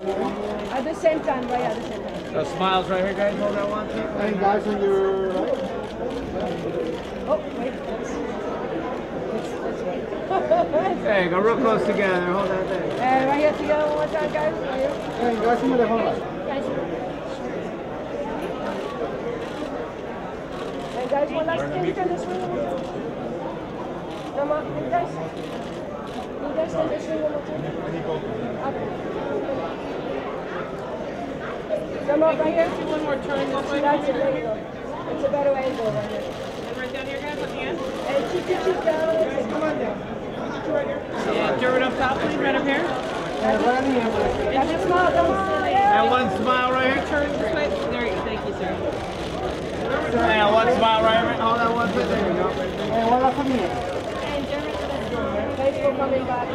At the same time, right? At the same time. So smiles right here, guys. Hold that one. Two. And guys on your right. Oh, wait. Let's, let's, let's wait. Okay, go real close together. Hold that there. Uh, right here together one more time, guys. Right here. And guys on the left. Guys. And guys, one last thing. Turn this way. Come on, you guys. You guys turn this way one more time. Okay. Come up right here. One more turn this way. That's it. There you go. It's a better angle right here. And right down here, guys, at the end. And keep your cheek down. Come on down. Yeah, turn it up top, please, right up here. And right in here. That's a smile. Come on. Yeah. And one smile right here. Turn this way. There you go. Thank you, sir. And one smile right here. Hold that one. There you go. And one last for me. Thanks for coming back.